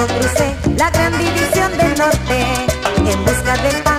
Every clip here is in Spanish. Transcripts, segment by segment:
crucé la gran división del norte. En busca del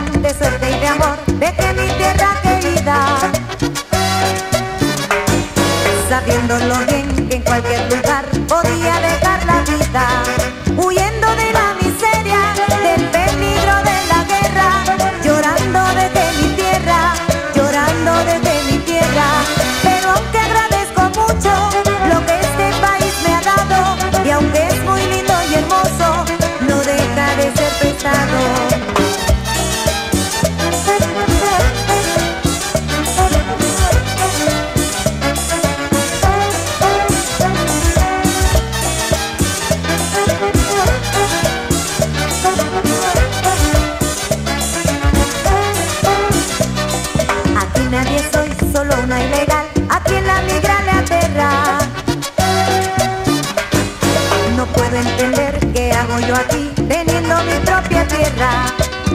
aquí, teniendo mi propia tierra.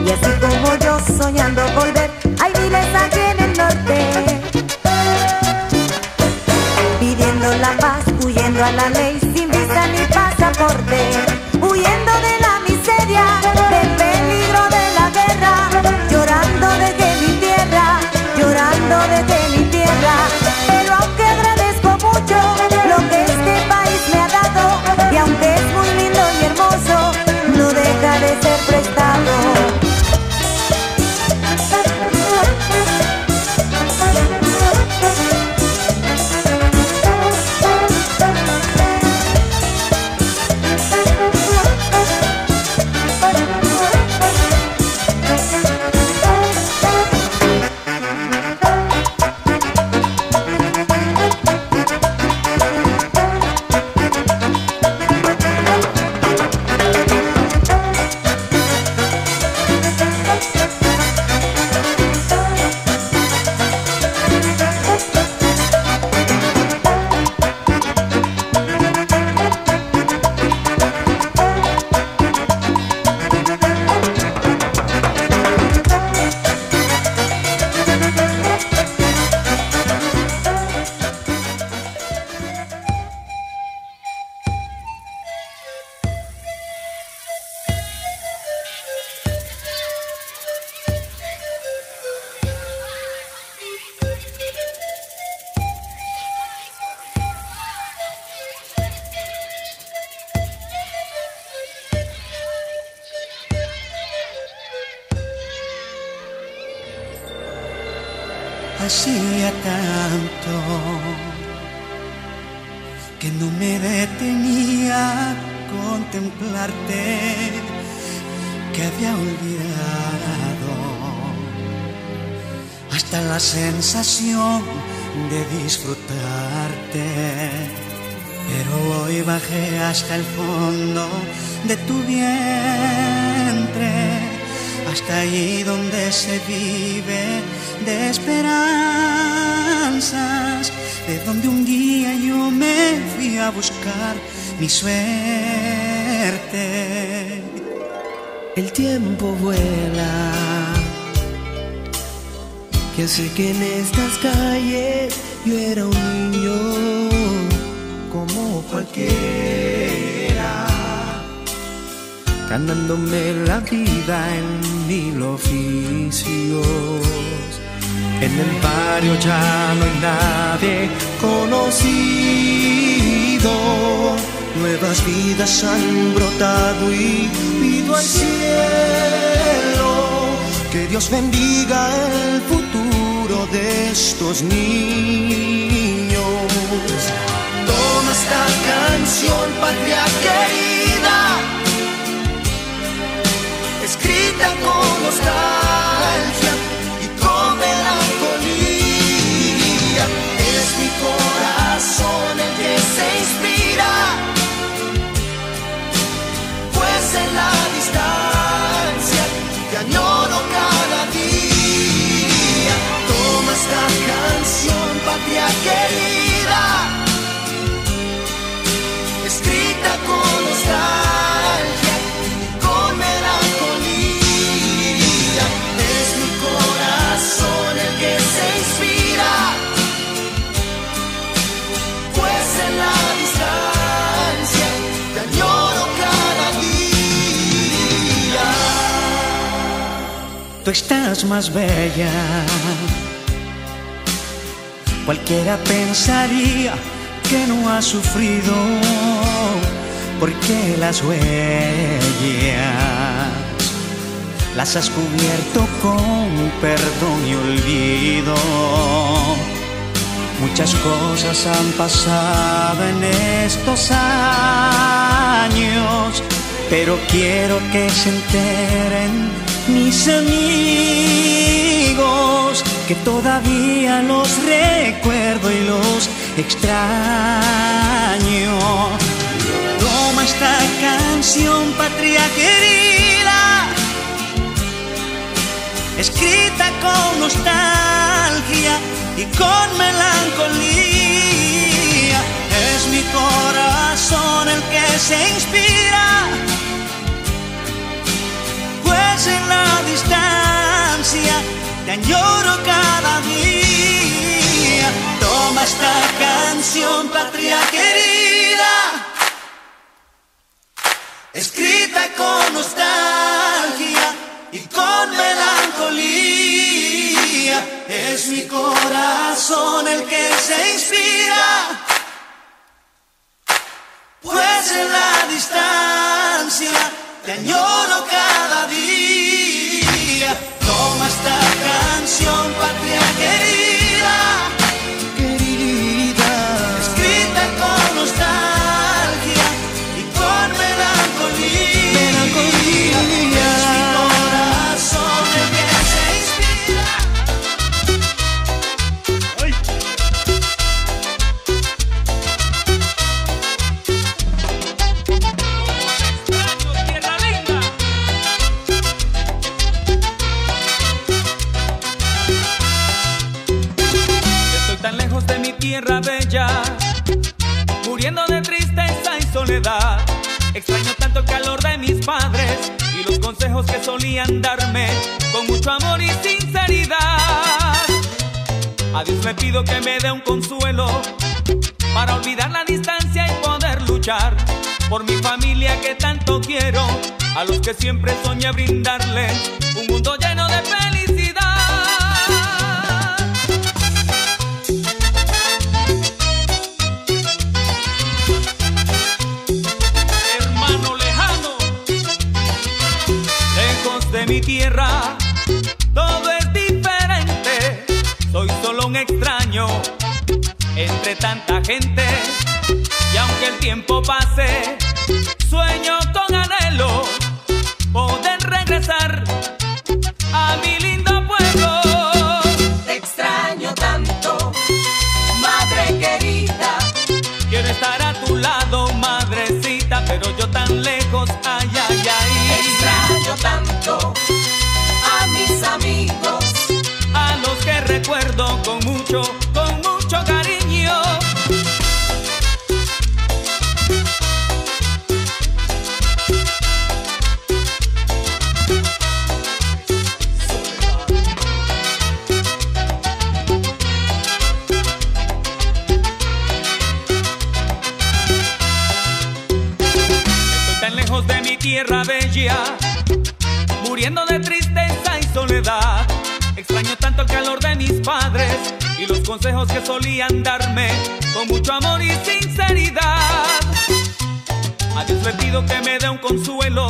Y así como yo soñando volver, hay miles aquí en el norte. Pidiendo la paz, huyendo a la ley, sin visa ni pasaporte. De disfrutarte. Pero hoy bajé hasta el fondo de tu vientre, hasta allí donde se vive de esperanzas, de donde un día yo me fui a buscar mi suerte. El tiempo vuela. Que sé que en estas calles yo era un niño como cualquiera. Ganándome la vida en mil oficios. En el barrio ya no hay nadie conocido. Nuevas vidas han brotado y pido al cielo que Dios bendiga el futuro de estos niños. Toma esta canción, patria querida, escrita con nostalgia estás más bella. Cualquiera pensaría que no has sufrido porque las huellas las has cubierto con perdón y olvido. Muchas cosas han pasado en estos años, pero quiero que se enteren mis amigos, que todavía los recuerdo y los extraño. Toma esta canción, patria querida, escrita con nostalgia y con melancolía. Es mi corazón el que se inspira, pues en la distancia te añoro cada día. Toma esta canción, patria querida, escrita con nostalgia y con melancolía es mi corazón el que se inspira. Pues en la distancia te añoro Toma esta canción, patria querida, le pido que me dé un consuelo para olvidar la distancia y poder luchar por mi familia que tanto quiero, a los que siempre soñé brindarle un mundo lleno de felicidad. Hermano lejano, lejos de mi tierra, tanta gente. Y aunque el tiempo pase, sueño con anhelo poder regresar a mi lindo pueblo. Te extraño tanto, madre querida. Quiero estar a tu lado, madrecita, pero yo tan lejos, ay, ay, ay. Extraño tanto a mis amigos. A los que recuerdo con mucho consejos que solían darme con mucho amor y sinceridad. A Dios le pido que me dé un consuelo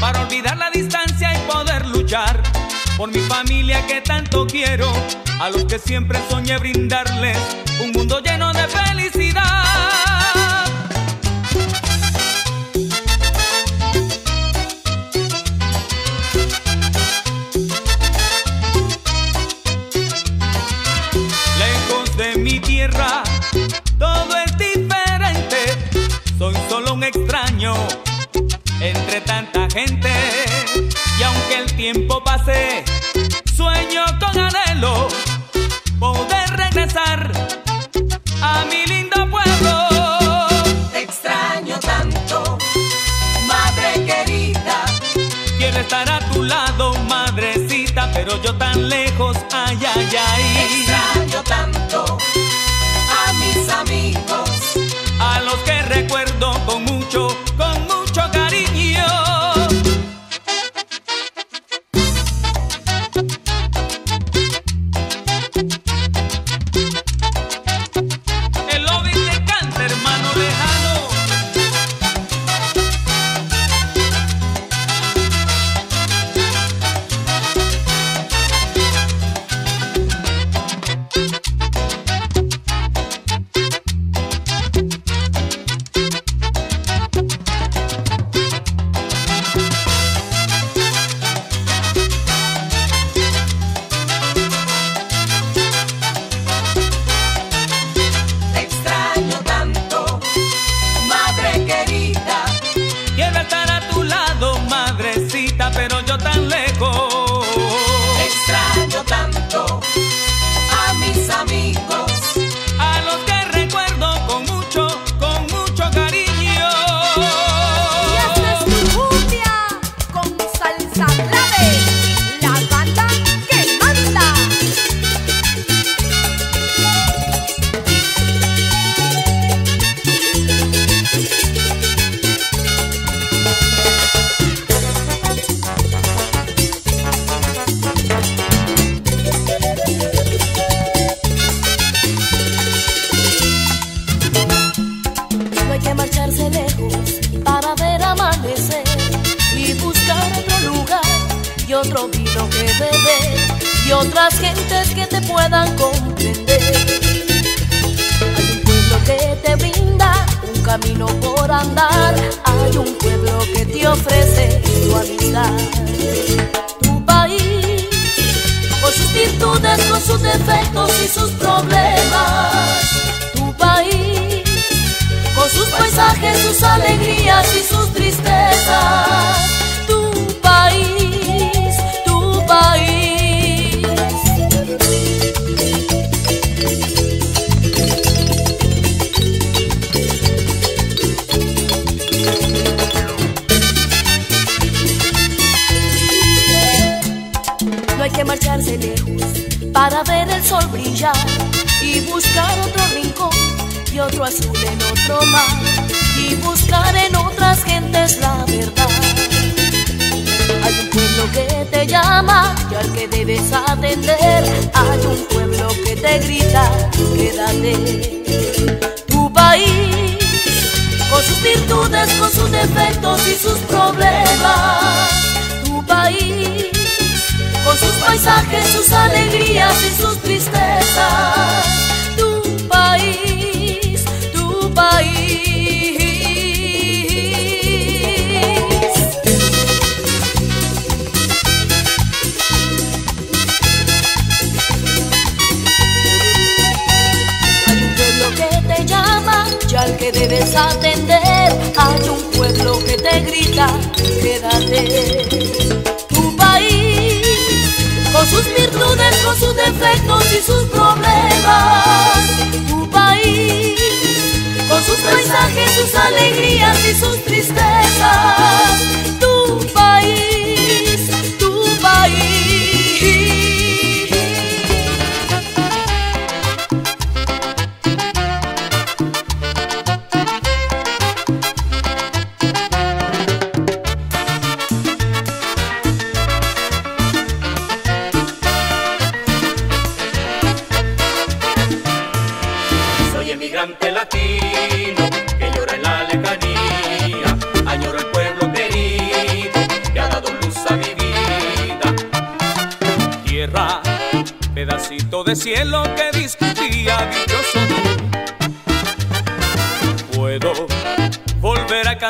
para olvidar la distancia y poder luchar por mi familia que tanto quiero, a los que siempre soñé brindarles un mundo lleno de felicidad. Extraño entre tanta gente. Y aunque el tiempo pase, camino por andar, hay un pueblo que te ofrece su amistad. Tu país, con sus virtudes, con sus defectos y sus problemas. Tu país con sus paisajes, sus alegrías y sus tristezas. Tu país, tu país. Para ver el sol brillar y buscar otro rincón y otro azul en otro mar y buscar en otras gentes la verdad. Hay un pueblo que te llama y al que debes atender. Hay un pueblo que te grita, quédate. Tu país, con sus virtudes, con sus defectos y sus problemas. Tu país, sus paisajes, sus alegrías y sus tristezas.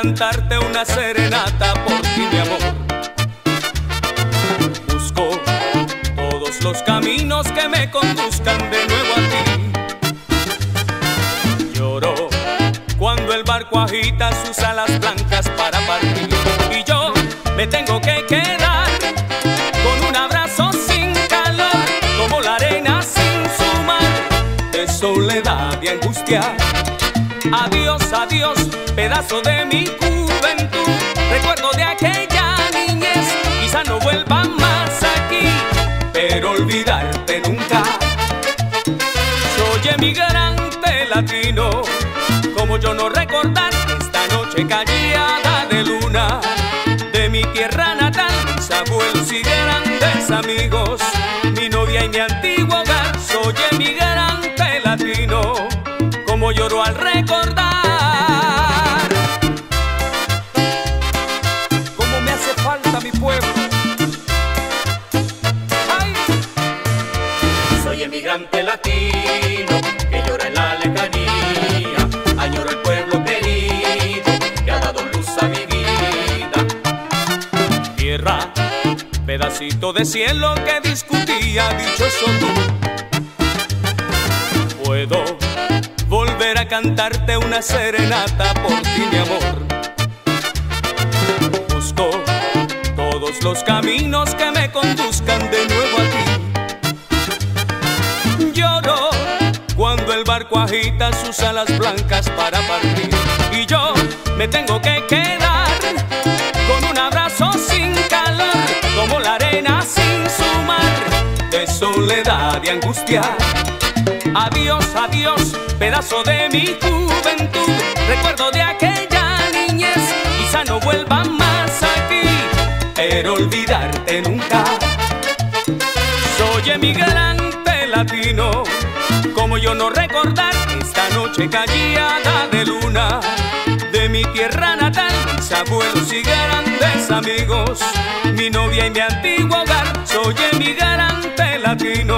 Cantarte una serenata por ti, mi amor. Busco todos los caminos que me conduzcan de nuevo a ti. Lloro cuando el barco agita sus alas blancas para partir. Y yo me tengo que quedar con un abrazo sin calor, como la arena sin su mar, de soledad y angustia. De mi juventud, recuerdo de aquella niñez, quizá no vuelva más aquí, pero olvidarte nunca. Soy emigrante latino, como yo no recordar esta noche callada de luna de mi tierra natal, mis abuelos y grandes amigos, mi novia y mi antiguo hogar. Soy emigrante latino, como lloro al recordar. Soy emigrante latino que llora en la lejanía, añoro el pueblo querido que ha dado luz a mi vida. Tierra, pedacito de cielo que discutía dichoso tú. Puedo volver a cantarte una serenata por ti, mi amor. Busco todos los caminos que me conduzcan de nuevo a ti barco agita sus alas blancas para partir. Y yo me tengo que quedar con un abrazo sin calor, como la arena sin sumar de soledad y angustia. Adiós, adiós, pedazo de mi juventud, recuerdo de aquella niñez, quizá no vuelva más aquí, pero olvidarte nunca. Soy emigrante latino yo no recordar esta noche callada de luna de mi tierra natal, mis abuelos y grandes amigos, mi novia y mi antiguo hogar, soy emigrante latino.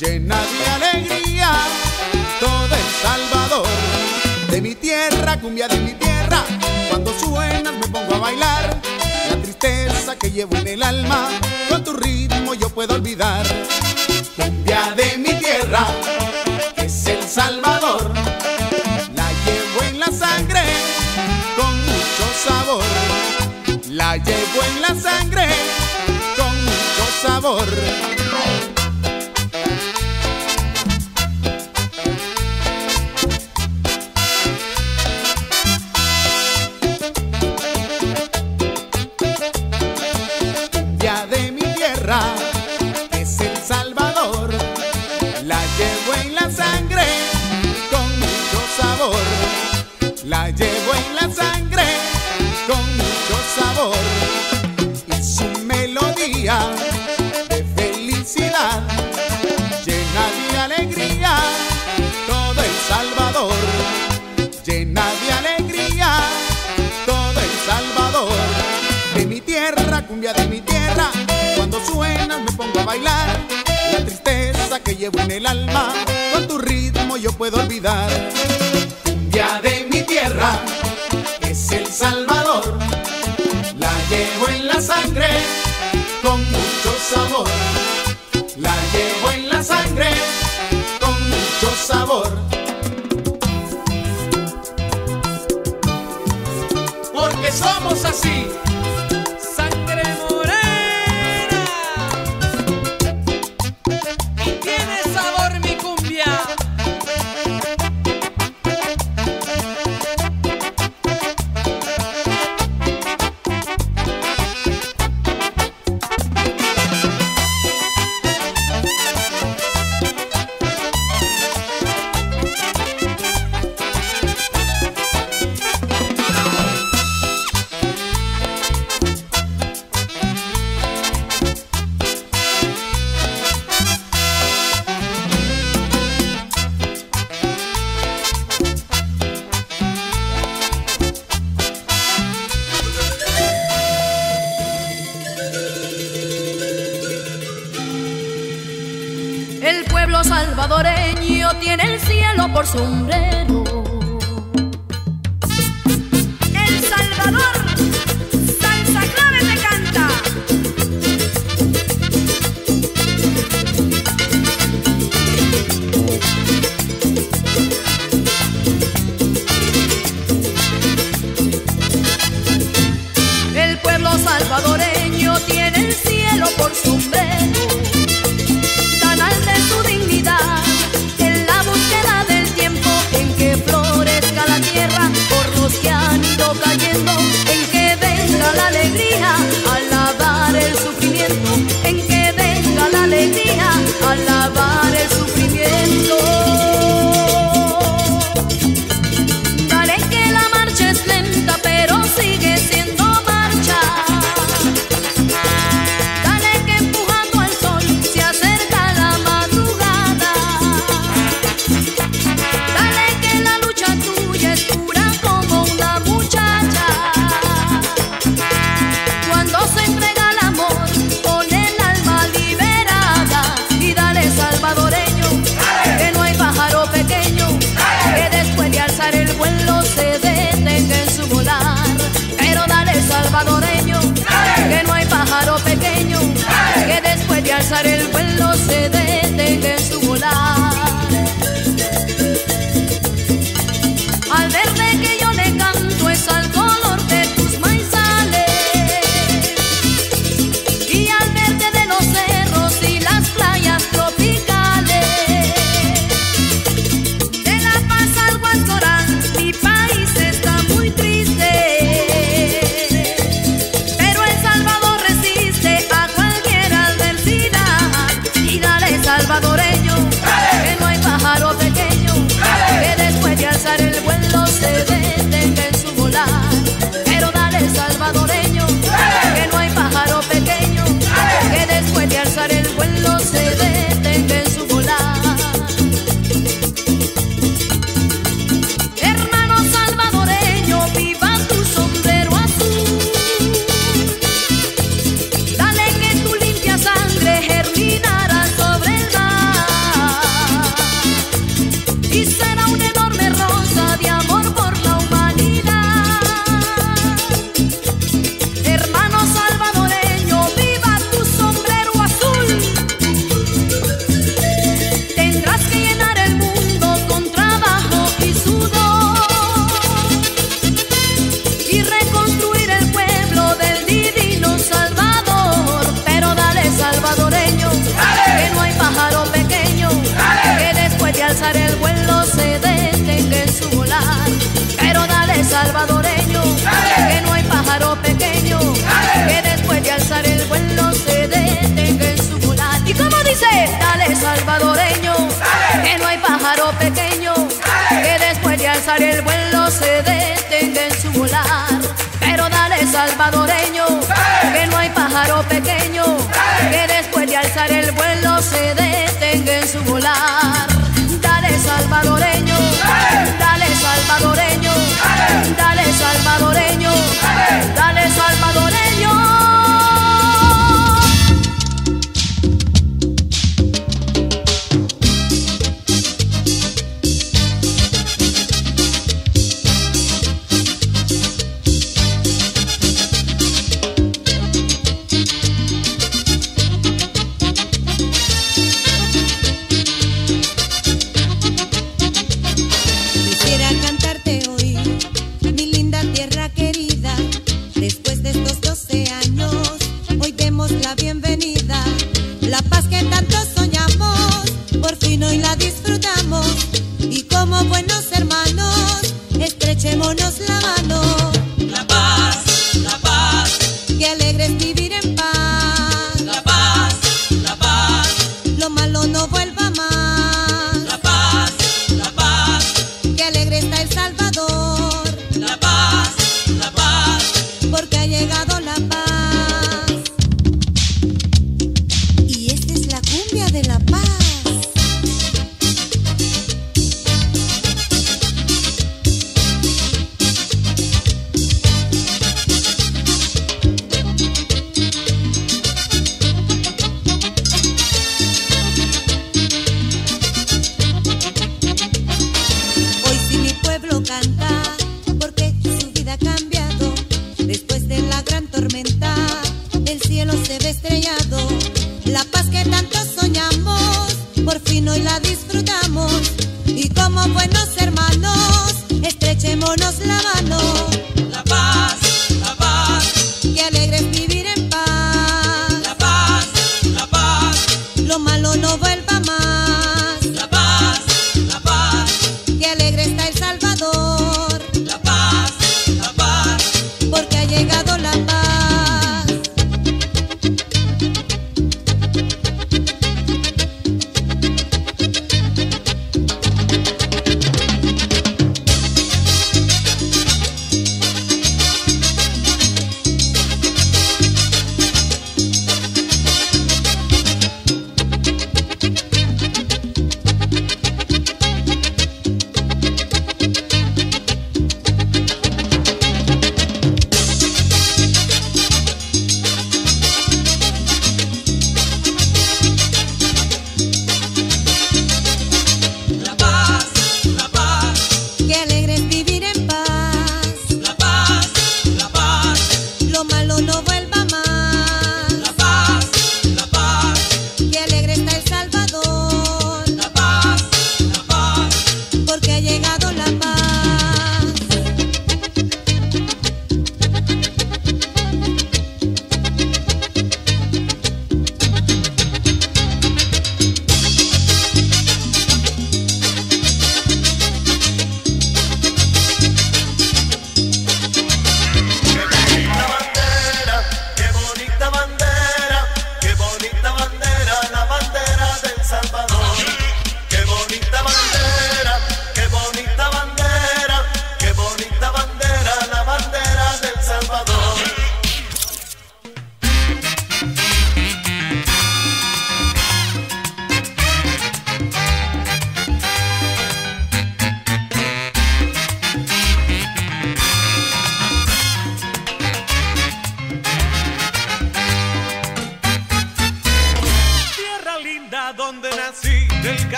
llena de alegría todo El Salvador. De mi tierra, cumbia de mi tierra, cuando suenas me pongo a bailar. La tristeza que llevo en el alma, con tu ritmo yo puedo olvidar. Cumbia de mi tierra, que es El Salvador. La llevo en la sangre, con mucho sabor. La llevo en la sangre, con mucho sabor. bailar la tristeza que llevo en el alma. Con tu ritmo yo puedo olvidar. Cumbia de mi tierra es El Salvador. La llevo en la sangre con mucho sabor. La llevo en la sangre con mucho sabor. Porque somos así. salvadoreño tiene el cielo por sombrero.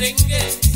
merengue.